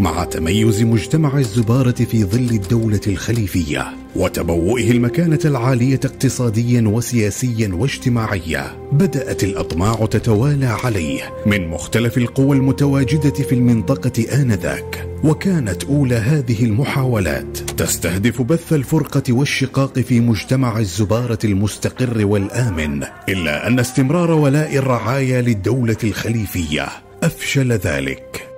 مع تميز مجتمع الزبارة في ظل الدولة الخليفية وتبوئه المكانة العالية اقتصاديا وسياسيا واجتماعيا بدأت الأطماع تتوالى عليه من مختلف القوى المتواجدة في المنطقة آنذاك. وكانت أولى هذه المحاولات تستهدف بث الفرقة والشقاق في مجتمع الزبارة المستقر والآمن إلا أن استمرار ولاء الرعايا للدولة الخليفية أفشل ذلك.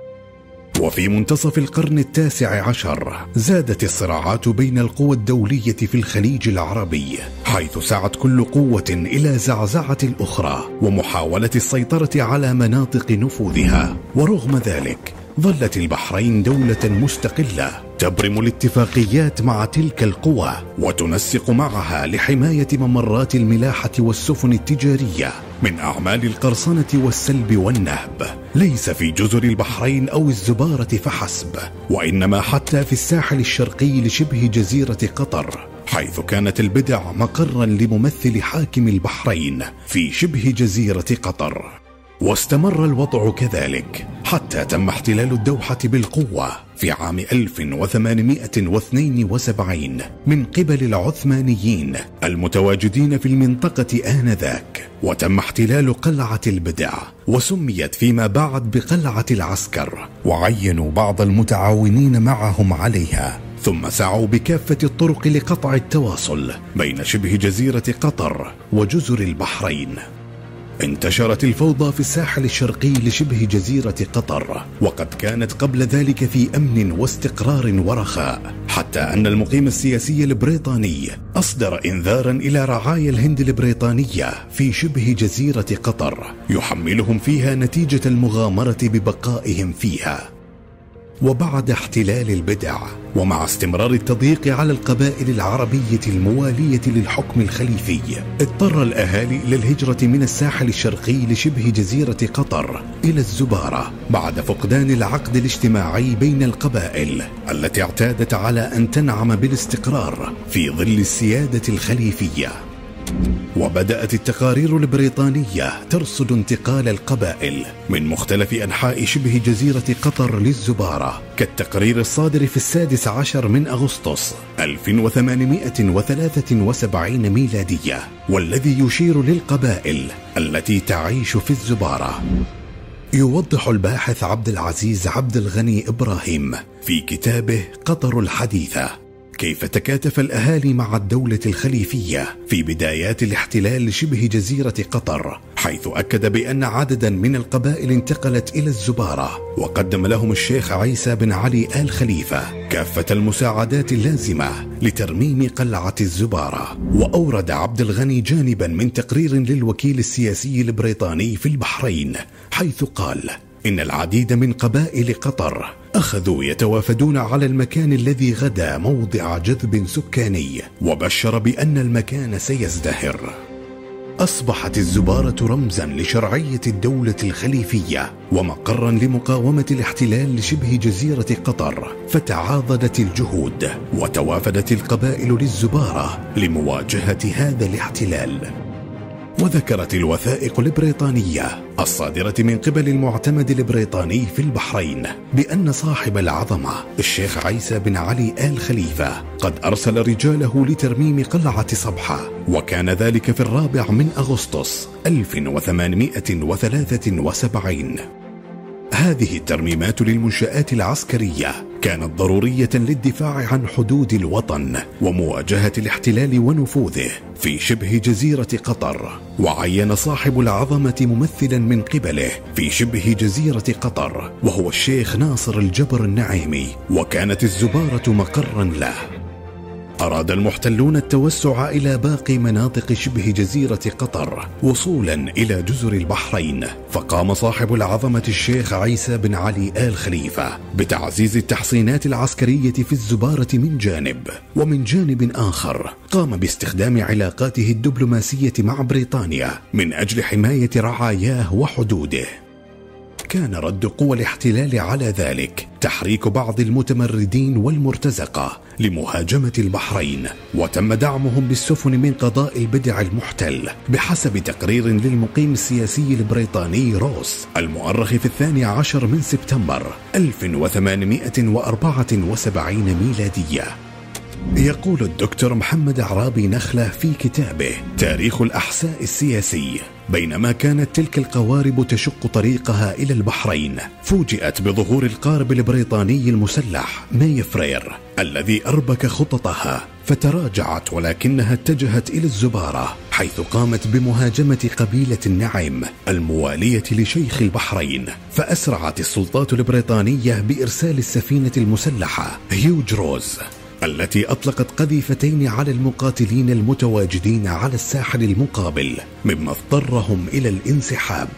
وفي منتصف القرن التاسع عشر زادت الصراعات بين القوى الدولية في الخليج العربي حيث سعت كل قوة إلى زعزعة الأخرى ومحاولة السيطرة على مناطق نفوذها. ورغم ذلك ظلت البحرين دولة مستقلة. تبرم الاتفاقيات مع تلك القوى وتنسق معها لحماية ممرات الملاحة والسفن التجارية من أعمال القرصنة والسلب والنهب. ليس في جزر البحرين أو الزبارة فحسب وإنما حتى في الساحل الشرقي لشبه جزيرة قطر حيث كانت البدع مقرا لممثل حاكم البحرين في شبه جزيرة قطر. واستمر الوضع كذلك حتى تم احتلال الدوحة بالقوة في عام 1872 من قبل العثمانيين المتواجدين في المنطقة آنذاك. وتم احتلال قلعة البدع وسميت فيما بعد بقلعة العسكر وعينوا بعض المتعاونين معهم عليها. ثم سعوا بكافة الطرق لقطع التواصل بين شبه جزيرة قطر وجزر البحرين. انتشرت الفوضى في الساحل الشرقي لشبه جزيرة قطر وقد كانت قبل ذلك في أمن واستقرار ورخاء حتى أن المقيم السياسي البريطاني أصدر إنذارا إلى رعايا الهند البريطانية في شبه جزيرة قطر يحملهم فيها نتيجة المغامرة ببقائهم فيها. وبعد احتلال البدع ومع استمرار التضييق على القبائل العربية الموالية للحكم الخليفي اضطر الأهالي إلى الهجرة من الساحل الشرقي لشبه جزيرة قطر إلى الزبارة بعد فقدان العقد الاجتماعي بين القبائل التي اعتادت على أن تنعم بالاستقرار في ظل السيادة الخليفية. وبدأت التقارير البريطانية ترصد انتقال القبائل من مختلف أنحاء شبه جزيرة قطر للزبارة كالتقرير الصادر في السادس عشر من أغسطس 1873 ميلادية والذي يشير للقبائل التي تعيش في الزبارة. يوضح الباحث عبد العزيز عبد الغني إبراهيم في كتابه قطر الحديثة. كيف تكاتف الأهالي مع الدولة الخليفية في بدايات الاحتلال لشبه جزيرة قطر حيث أكد بأن عددا من القبائل انتقلت إلى الزبارة وقدم لهم الشيخ عيسى بن علي آل خليفة كافة المساعدات اللازمة لترميم قلعة الزبارة. وأورد عبد الغني جانبا من تقرير للوكيل السياسي البريطاني في البحرين حيث قال إن العديد من قبائل قطر أخذوا يتوافدون على المكان الذي غدا موضع جذب سكاني وبشر بأن المكان سيزدهر. أصبحت الزبارة رمزا لشرعية الدولة الخليفية ومقرا لمقاومة الاحتلال لشبه جزيرة قطر فتعاضدت الجهود وتوافدت القبائل للزبارة لمواجهة هذا الاحتلال. وذكرت الوثائق البريطانية الصادرة من قبل المعتمد البريطاني في البحرين بأن صاحب العظمة الشيخ عيسى بن علي آل خليفة قد أرسل رجاله لترميم قلعة صبحة وكان ذلك في الرابع من أغسطس 1873 هذه الترميمات للمنشآت العسكرية كانت ضرورية للدفاع عن حدود الوطن ومواجهة الاحتلال ونفوذه في شبه جزيرة قطر وعين صاحب العظمة ممثلا من قبله في شبه جزيرة قطر وهو الشيخ ناصر الجبر النعيمي وكانت الزبارة مقرا له. أراد المحتلون التوسع إلى باقي مناطق شبه جزيرة قطر وصولا إلى جزر البحرين فقام صاحب العظمة الشيخ عيسى بن علي آل خليفة بتعزيز التحصينات العسكرية في الزبارة من جانب ومن جانب آخر. قام باستخدام علاقاته الدبلوماسية مع بريطانيا من أجل حماية رعاياه وحدوده. وكان رد قوى الاحتلال على ذلك. تحريك بعض المتمردين والمرتزقة لمهاجمة البحرين وتم دعمهم بالسفن من قضاء البدع المحتل بحسب تقرير للمقيم السياسي البريطاني روس المؤرخ في الثاني عشر من سبتمبر 1874 ميلادية. يقول الدكتور محمد عرابي نخلة في كتابه تاريخ الأحساء السياسي بينما كانت تلك القوارب تشق طريقها إلى البحرين فوجئت بظهور القارب البريطاني المسلح ماي فرير الذي أربك خططها فتراجعت ولكنها اتجهت إلى الزبارة حيث قامت بمهاجمة قبيلة النعيم الموالية لشيخ البحرين فأسرعت السلطات البريطانية بإرسال السفينة المسلحة هيوج روز. التي أطلقت قذيفتين على المقاتلين المتواجدين على الساحل المقابل مما اضطرهم إلى الانسحاب.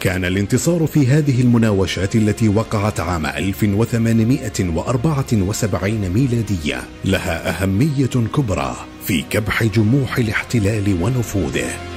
كان الانتصار في هذه المناوشات التي وقعت عام 1874 ميلادية لها أهمية كبرى في كبح جموح الاحتلال ونفوذه.